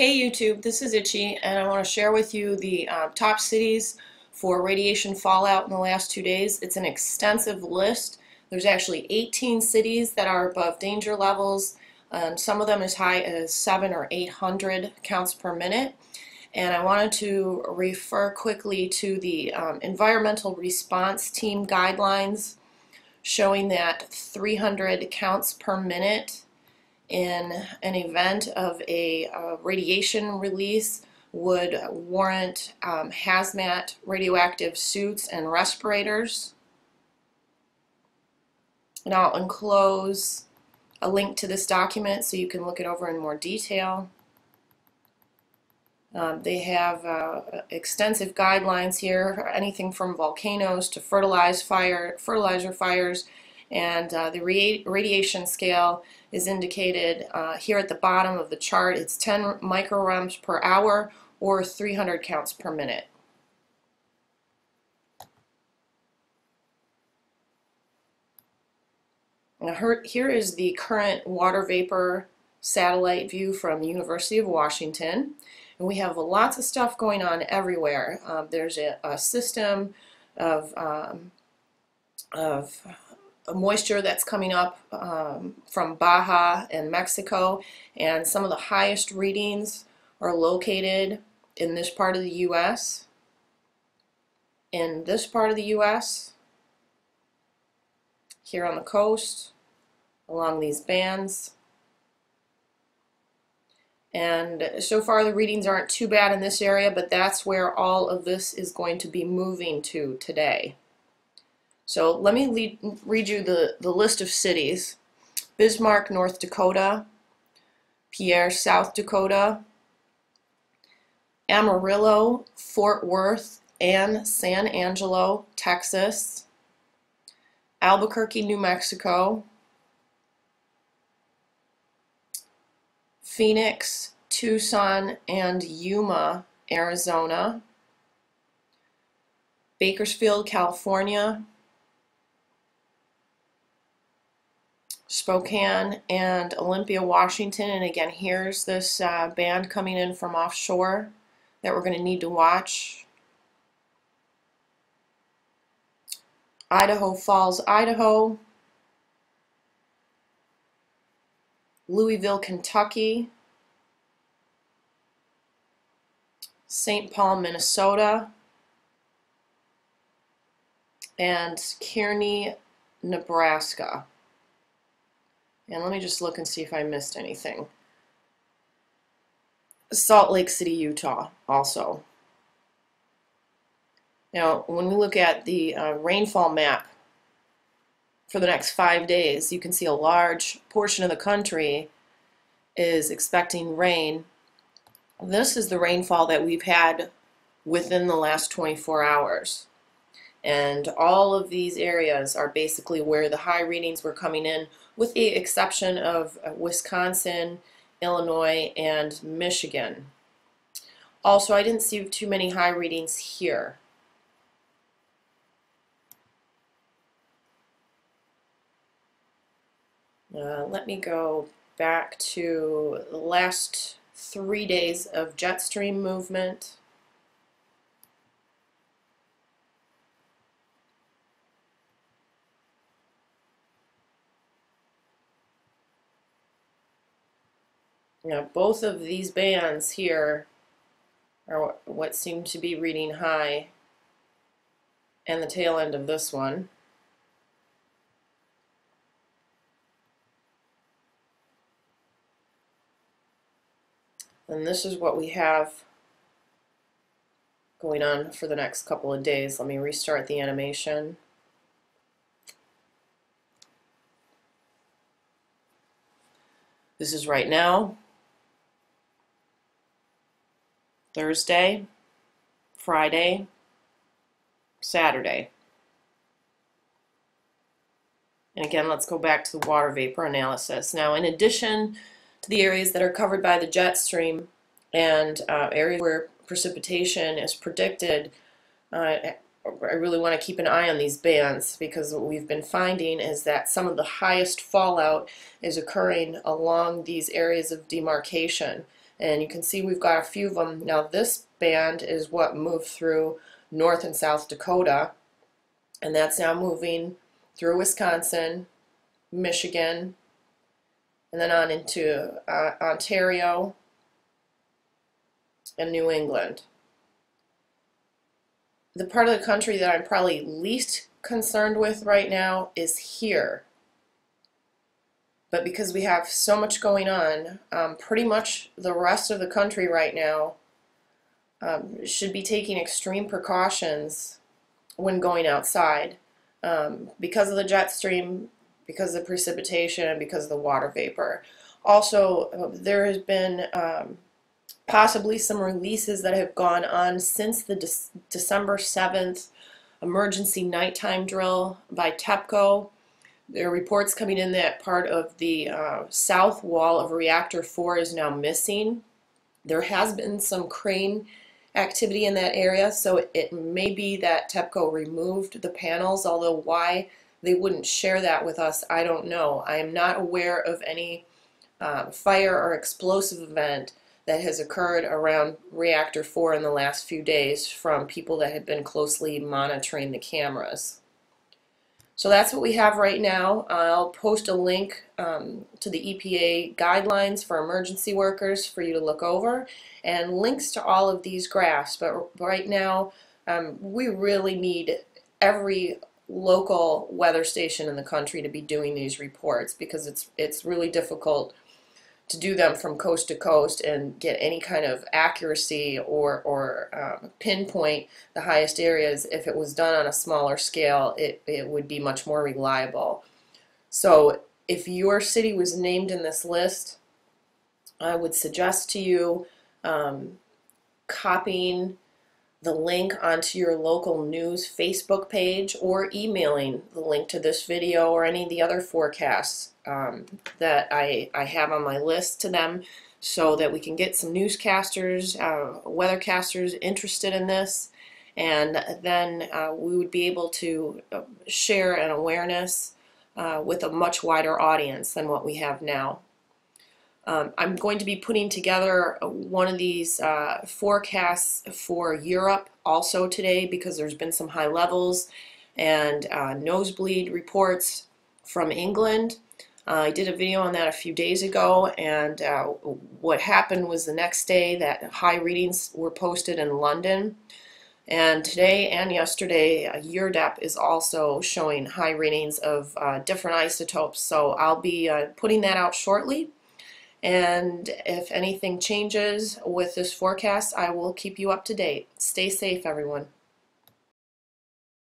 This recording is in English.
Hey YouTube, this is Itchy and I want to share with you the uh, top cities for radiation fallout in the last two days. It's an extensive list. There's actually 18 cities that are above danger levels and some of them as high as 7 or 800 counts per minute. And I wanted to refer quickly to the um, Environmental Response Team guidelines showing that 300 counts per minute in an event of a uh, radiation release would warrant um, hazmat radioactive suits and respirators. And I'll enclose a link to this document so you can look it over in more detail. Um, they have uh, extensive guidelines here, anything from volcanoes to fertilize fire, fertilizer fires, and uh, the radiation scale is indicated uh, here at the bottom of the chart. It's 10 microrems per hour or 300 counts per minute. Now here is the current water vapor satellite view from University of Washington. And we have lots of stuff going on everywhere. Um, there's a, a, system of, um, of moisture that's coming up um, from Baja and Mexico and some of the highest readings are located in this part of the US in this part of the US here on the coast along these bands. And so far the readings aren't too bad in this area but that's where all of this is going to be moving to today so let me lead, read you the, the list of cities. Bismarck, North Dakota, Pierre, South Dakota, Amarillo, Fort Worth, and San Angelo, Texas, Albuquerque, New Mexico, Phoenix, Tucson, and Yuma, Arizona, Bakersfield, California, Spokane and Olympia, Washington. And again, here's this uh, band coming in from offshore that we're going to need to watch. Idaho Falls, Idaho. Louisville, Kentucky. St. Paul, Minnesota. And Kearney, Nebraska. And let me just look and see if I missed anything. Salt Lake City, Utah, also. Now, when we look at the uh, rainfall map for the next five days, you can see a large portion of the country is expecting rain. This is the rainfall that we've had within the last 24 hours. And all of these areas are basically where the high readings were coming in, with the exception of uh, Wisconsin, Illinois, and Michigan. Also, I didn't see too many high readings here. Uh, let me go back to the last three days of jet stream movement. Now both of these bands here are what seem to be reading high and the tail end of this one. And this is what we have going on for the next couple of days. Let me restart the animation. This is right now. Thursday, Friday, Saturday. And again, let's go back to the water vapor analysis. Now, in addition to the areas that are covered by the jet stream and uh, areas where precipitation is predicted, uh, I really want to keep an eye on these bands because what we've been finding is that some of the highest fallout is occurring along these areas of demarcation. And you can see we've got a few of them. Now this band is what moved through North and South Dakota. And that's now moving through Wisconsin, Michigan, and then on into uh, Ontario and New England. The part of the country that I'm probably least concerned with right now is here. But because we have so much going on, um, pretty much the rest of the country right now um, should be taking extreme precautions when going outside um, because of the jet stream, because of the precipitation, and because of the water vapor. Also, uh, there has been um, possibly some releases that have gone on since the De December 7th emergency nighttime drill by TEPCO. There are reports coming in that part of the uh, south wall of reactor 4 is now missing. There has been some crane activity in that area, so it may be that TEPCO removed the panels, although why they wouldn't share that with us, I don't know. I am not aware of any uh, fire or explosive event that has occurred around reactor 4 in the last few days from people that have been closely monitoring the cameras. So that's what we have right now. I'll post a link um, to the EPA guidelines for emergency workers for you to look over and links to all of these graphs. But right now, um, we really need every local weather station in the country to be doing these reports because it's it's really difficult to do them from coast to coast and get any kind of accuracy or, or um, pinpoint the highest areas, if it was done on a smaller scale, it, it would be much more reliable. So if your city was named in this list, I would suggest to you um, copying the link onto your local news Facebook page or emailing the link to this video or any of the other forecasts um, that I, I have on my list to them so that we can get some newscasters, uh, weathercasters interested in this and then uh, we would be able to uh, share an awareness uh, with a much wider audience than what we have now. Um, I'm going to be putting together one of these uh, forecasts for Europe also today because there's been some high levels and uh, nosebleed reports from England. Uh, I did a video on that a few days ago and uh, what happened was the next day that high readings were posted in London. And today and yesterday uh, EURDEP is also showing high readings of uh, different isotopes. So I'll be putting that out shortly and if anything changes with this forecast, I will keep you up to date. Stay safe, everyone.